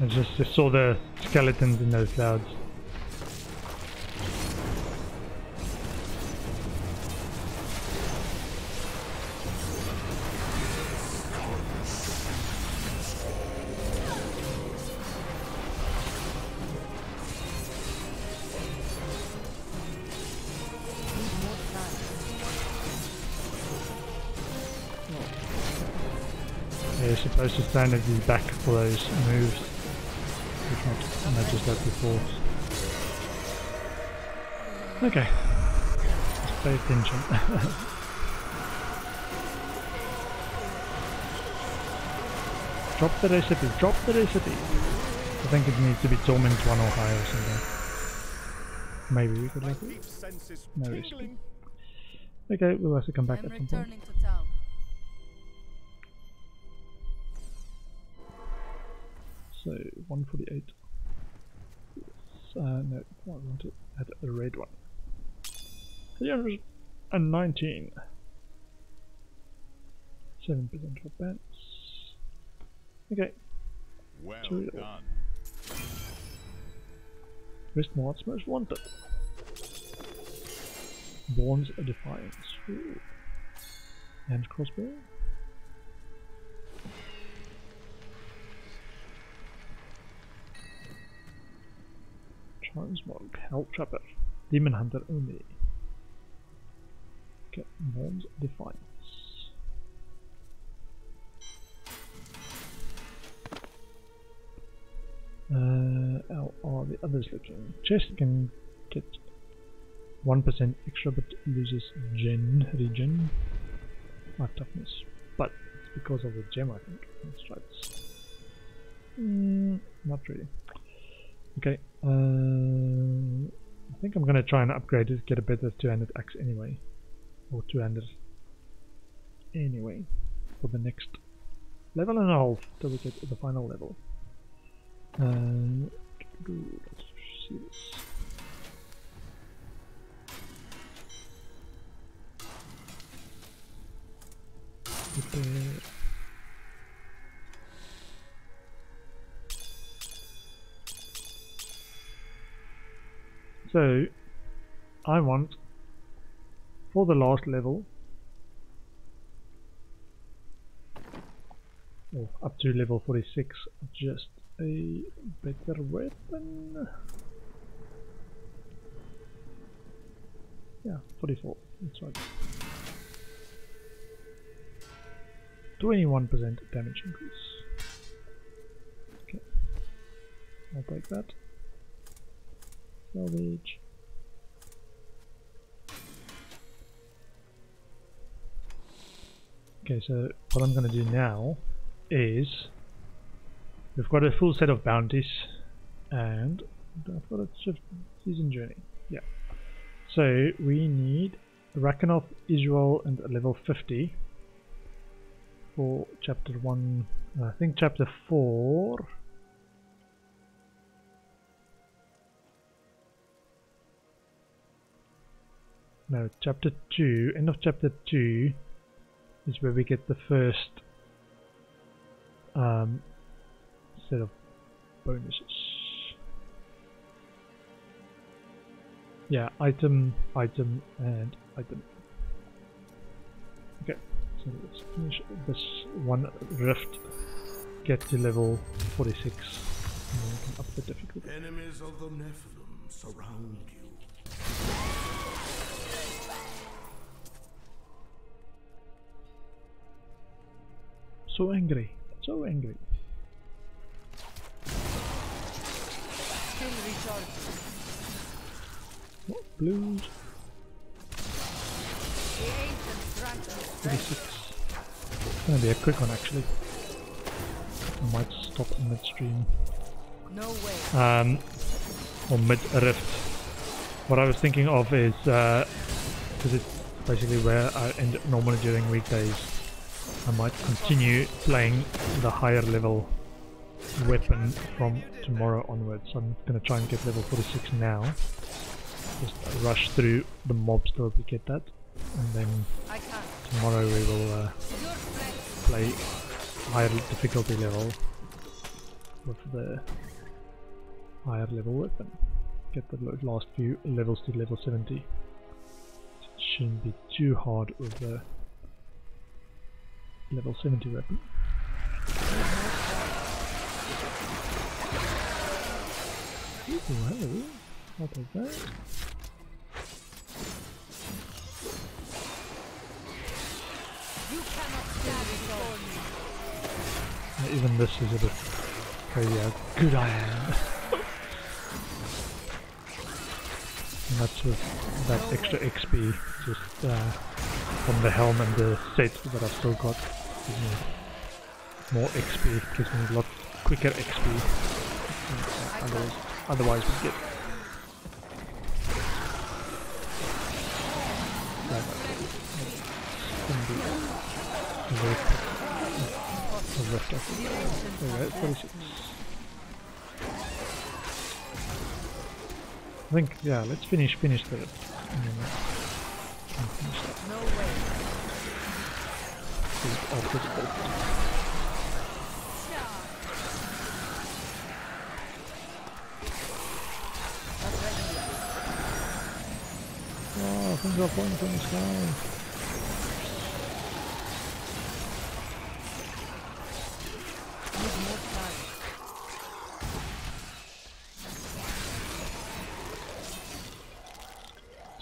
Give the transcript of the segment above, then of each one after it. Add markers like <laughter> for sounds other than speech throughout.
I just, just saw the skeletons in those clouds. You're supposed to stand at his back for those moves. If not, and I just that before. Okay. Just pay attention. drop the recipe, drop the recipe. I think it needs to be torment one or higher or something. Maybe we could like it. thief senses No recipe. Okay, we'll have to come back I'm at some point. So 148. Yes, Uh, no, I want to add a red one. 319. 7% for pants. Okay, Well Two. done. Westmart's most wanted. Born's a Defiance. Ooh. And crossbow. Transmog, Hell Trapper, Demon Hunter only. Okay, Born's Defiance. Uh, how are the others looking? Chest can get 1% extra but loses gen, regen, or toughness. But it's because of the gem, I think. Let's try this. Mm, not really. Okay, uh, I think I'm gonna try and upgrade it, get a better two-handed axe anyway. Or two-handed anyway. For the next level and a half till we get to the final level. Uh, let's see this. So, I want for the last level, or up to level 46, just a better weapon. Yeah, 44. That's right. 21% damage increase. Okay. I'll take that. Salvage. Okay, so what I'm going to do now is we've got a full set of bounties and I've got a season journey. Yeah. So we need Rakanoth, Izual and level 50 for chapter 1, I think chapter 4. No, chapter 2, end of chapter 2 is where we get the first um, set of bonuses. Yeah, item, item, and item. Okay, so let's finish this one rift, get to level 46, and then we can up the difficulty. Enemies of the Nephilim surround you. So angry, so angry. Still recharged. What blues? The ancient grant me strength. 46. It's gonna be a quick one actually. I might stop midstream. No way. um, or mid rift. What I was thinking of is because it's basically where I end up normally during weekdays. I might continue playing the higher level weapon from tomorrow onwards. I'm gonna try and get level 46 now. Just rush through the mobs till we get that, and then tomorrow we will uh, play higher difficulty level with the higher level weapon. Get the last few levels to level 70. It shouldn't be too hard with the level 70 weapon. Well, what is that? You cannot stand before me. Even this is a bit crazy how good I am. <laughs> and that's with that extra XP just uh, from the helm and the set that I've still got. Gives me more XP, gives me a lot quicker XP. Uh, otherwise, otherwise we get gonna think, yeah, let's finish, finish the... uh, finish No way. Oh, things are falling from the sky.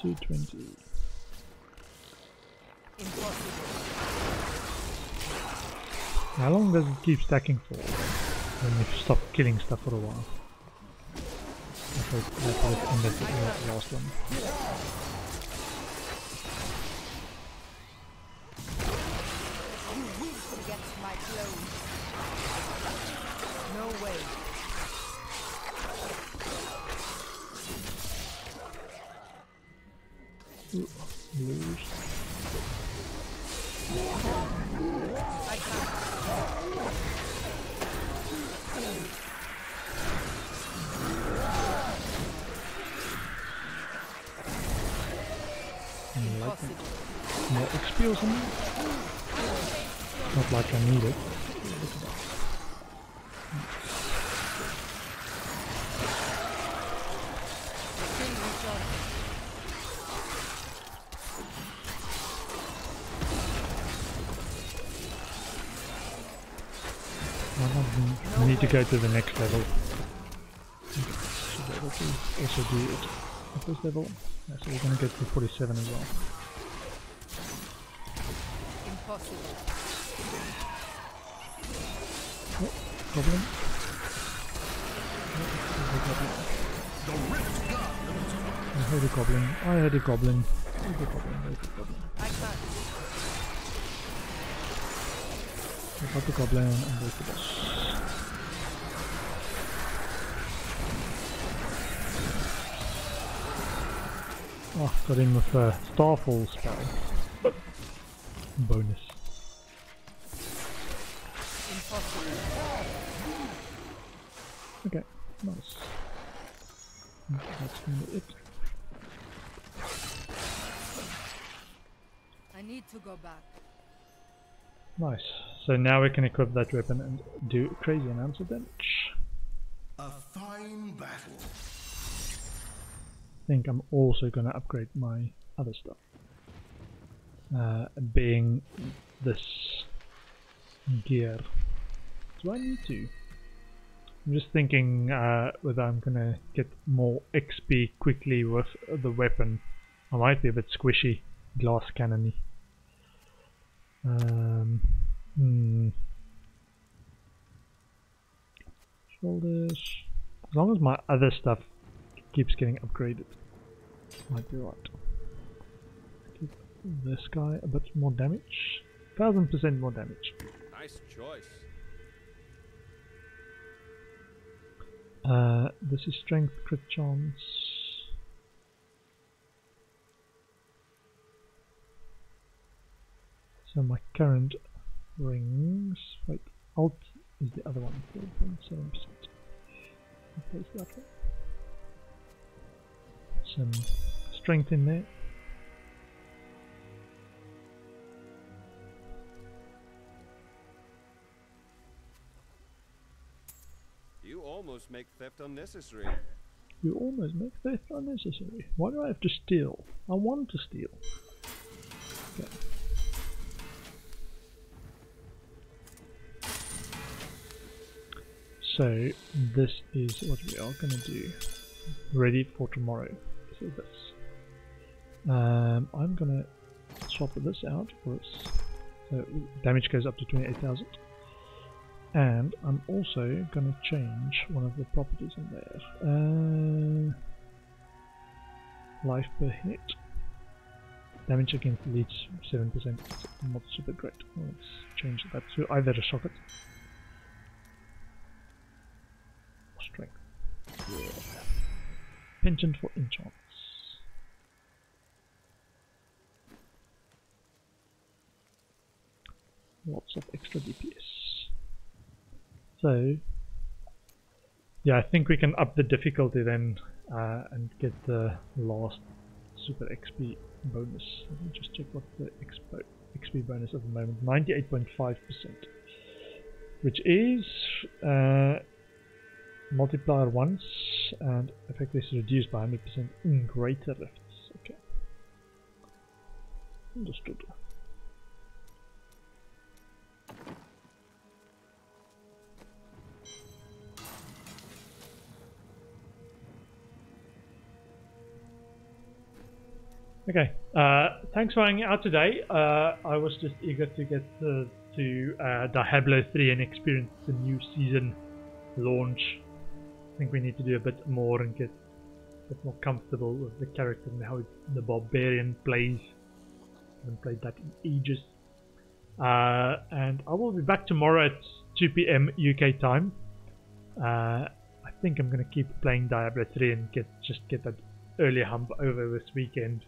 220. How long does it keep stacking for when you stop killing stuff for a while? I hope that the last one. Can't. Enlightenment. Impossible. More? Not like I need it. Go to the next level. Should be able to also do it at this level. Yeah, so we're gonna get to 47 as well. Impossible. Goblin? Oh, a goblin. I heard a goblin. I heard a goblin. There's a goblin. There's a goblin. I got the goblin and the boss. Oh, got in with a Starfall spell. Bonus. Okay, nice. That's gonna it. I need to go back. Nice. So now we can equip that weapon and do crazy amounts of damage. A fine battle. I think I'm also gonna upgrade my other stuff. Uh, being this gear. Do I need to? I'm just thinking uh, whether I'm gonna get more XP quickly with the weapon. I might be a bit squishy, glass cannony. Um, hmm. Shoulders. As long as my other stuff keeps getting upgraded, might be right. Give this guy a bit more damage. Thousand percent more damage. Nice choice. Uh, this is strength crit chance. So my current rings. Wait, alt is the other one. Four point seven percent. Replace that one. Some strength in there. You almost make theft unnecessary. You almost make theft unnecessary. Why do I have to steal? I want to steal. Okay. So this is what we are gonna do. Ready for tomorrow. So this. Um, I'm gonna swap this out for. So damage goes up to 28,000. And I'm also gonna change one of the properties in there. Uh, life per hit. Damage against elites 7%. Not super great. Let's change that to either a socket or strength. Yeah. Penchant for enchants. Lots of extra DPS. So, yeah, I think we can up the difficulty then uh, and get the last super XP bonus. Let me just check what the XP, XP bonus at the moment. 98.5%, which is uh, multiplier once and effect is reduced by 100% in greater rifts. Okay. Understood. Okay, uh, thanks for hanging out today. Uh, I was just eager to get uh, to uh, Diablo 3 and experience the new season launch. I think we need to do a bit more and get a bit more comfortable with the character and how the barbarian plays. I haven't played that in ages. Uh, and I will be back tomorrow at 2 p.m. UK time. Uh, I think I'm going to keep playing Diablo 3 and get just get that early hump over this weekend.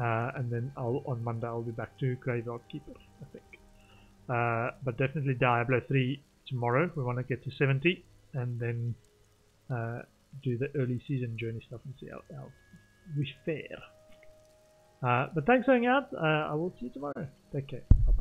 Uh, and then I'll, on Monday I'll be back to Graveyard Keeper, I think. Uh, but definitely Diablo 3 tomorrow. We want to get to 70 and then uh, do the early season journey stuff and see how, how we fare. Uh, but thanks for hanging out. Uh, I will see you tomorrow. Take care. Bye bye.